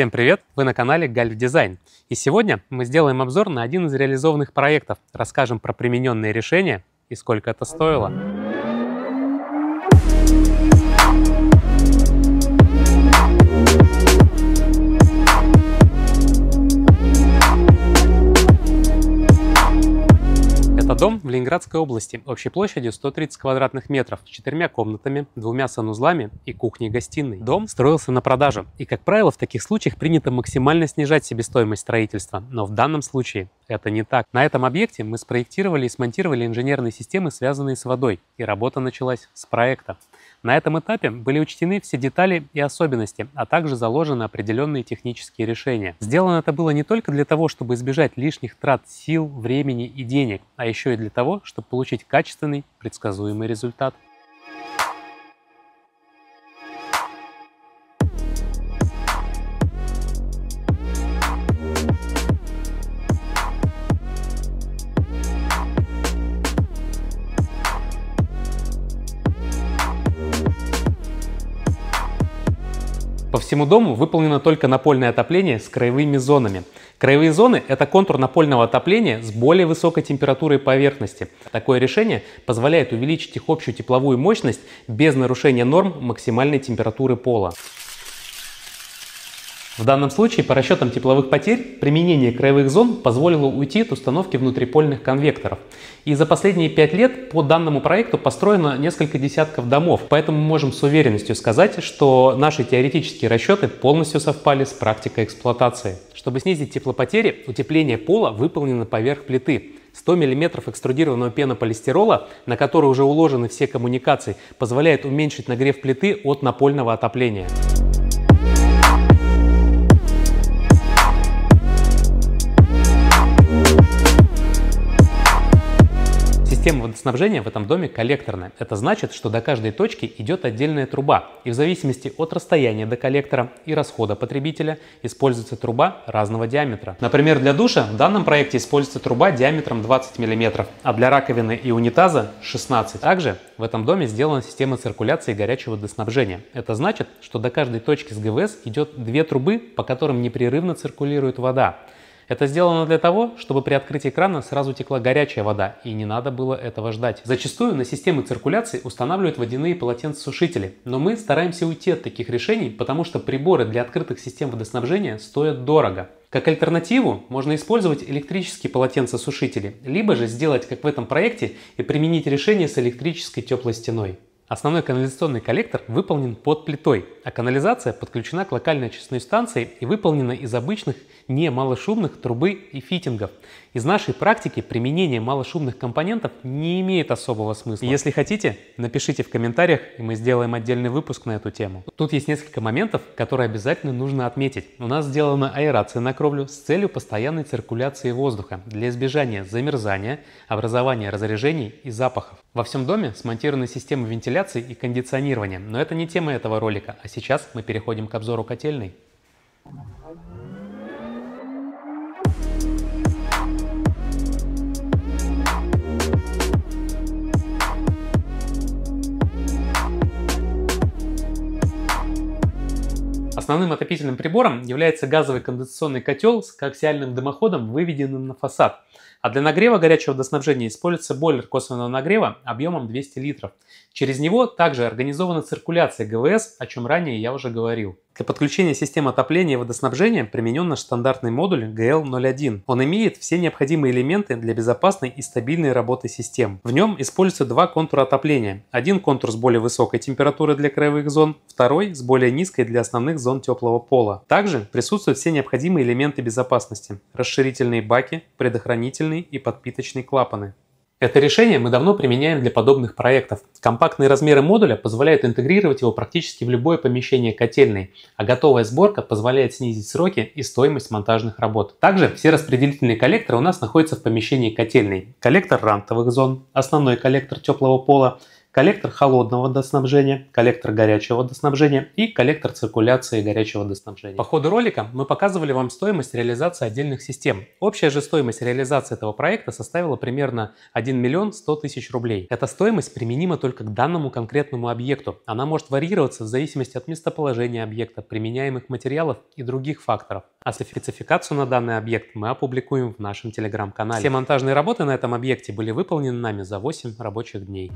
Всем привет! Вы на канале Гальф Дизайн. И сегодня мы сделаем обзор на один из реализованных проектов, расскажем про примененные решения и сколько это стоило. Дом в Ленинградской области общей площадью 130 квадратных метров с четырьмя комнатами, двумя санузлами и кухней-гостиной. Дом строился на продажу, и, как правило, в таких случаях принято максимально снижать себестоимость строительства, но в данном случае это не так. На этом объекте мы спроектировали и смонтировали инженерные системы, связанные с водой, и работа началась с проекта. На этом этапе были учтены все детали и особенности, а также заложены определенные технические решения. Сделано это было не только для того, чтобы избежать лишних трат сил, времени и денег, а еще и для того, чтобы получить качественный, предсказуемый результат. По всему дому выполнено только напольное отопление с краевыми зонами. Краевые зоны – это контур напольного отопления с более высокой температурой поверхности. Такое решение позволяет увеличить их общую тепловую мощность без нарушения норм максимальной температуры пола. В данном случае по расчетам тепловых потерь применение краевых зон позволило уйти от установки внутрипольных конвекторов. И за последние пять лет по данному проекту построено несколько десятков домов, поэтому мы можем с уверенностью сказать, что наши теоретические расчеты полностью совпали с практикой эксплуатации. Чтобы снизить теплопотери, утепление пола выполнено поверх плиты. 100 мм экструдированного пенополистирола, на который уже уложены все коммуникации, позволяет уменьшить нагрев плиты от напольного отопления. Система водоснабжения в этом доме коллекторная. Это значит, что до каждой точки идет отдельная труба, и в зависимости от расстояния до коллектора и расхода потребителя используется труба разного диаметра. Например, для душа в данном проекте используется труба диаметром 20 мм, а для раковины и унитаза 16 Также в этом доме сделана система циркуляции горячего водоснабжения. Это значит, что до каждой точки с ГВС идет две трубы, по которым непрерывно циркулирует вода. Это сделано для того, чтобы при открытии крана сразу текла горячая вода, и не надо было этого ждать. Зачастую на системы циркуляции устанавливают водяные полотенцесушители, но мы стараемся уйти от таких решений, потому что приборы для открытых систем водоснабжения стоят дорого. Как альтернативу можно использовать электрические полотенцесушители, либо же сделать, как в этом проекте, и применить решение с электрической теплой стеной. Основной канализационный коллектор выполнен под плитой, а канализация подключена к локальной очистной станции и выполнена из обычных не малошумных трубы и фитингов. Из нашей практики применение малошумных компонентов не имеет особого смысла. Если хотите, напишите в комментариях, и мы сделаем отдельный выпуск на эту тему. Тут есть несколько моментов, которые обязательно нужно отметить. У нас сделана аэрация на кровлю с целью постоянной циркуляции воздуха для избежания замерзания, образования разрежений и запахов. Во всем доме смонтированы системы вентиляции и кондиционирования, но это не тема этого ролика, а сейчас мы переходим к обзору котельной. Основным отопительным прибором является газовый конденсационный котел с коаксиальным дымоходом, выведенным на фасад. А для нагрева горячего водоснабжения используется бойлер косвенного нагрева объемом 200 литров. Через него также организована циркуляция ГВС, о чем ранее я уже говорил. Для подключения системы отопления и водоснабжения применен наш стандартный модуль GL01. Он имеет все необходимые элементы для безопасной и стабильной работы систем. В нем используются два контура отопления. Один контур с более высокой температурой для краевых зон, второй с более низкой для основных зон теплого пола. Также присутствуют все необходимые элементы безопасности. Расширительные баки, предохранительные и подпиточные клапаны. Это решение мы давно применяем для подобных проектов. Компактные размеры модуля позволяют интегрировать его практически в любое помещение котельной, а готовая сборка позволяет снизить сроки и стоимость монтажных работ. Также все распределительные коллекторы у нас находятся в помещении котельной. Коллектор рантовых зон, основной коллектор теплого пола, коллектор холодного водоснабжения, коллектор горячего водоснабжения и коллектор циркуляции горячего водоснабжения. По ходу ролика мы показывали вам стоимость реализации отдельных систем. Общая же стоимость реализации этого проекта составила примерно 1 миллион 100 тысяч рублей. Эта стоимость применима только к данному конкретному объекту. Она может варьироваться в зависимости от местоположения объекта, применяемых материалов и других факторов. А спецификацию на данный объект мы опубликуем в нашем телеграм-канале. Все монтажные работы на этом объекте были выполнены нами за 8 рабочих дней.